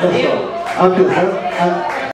Arkadaşlar, arkadaşlar uh,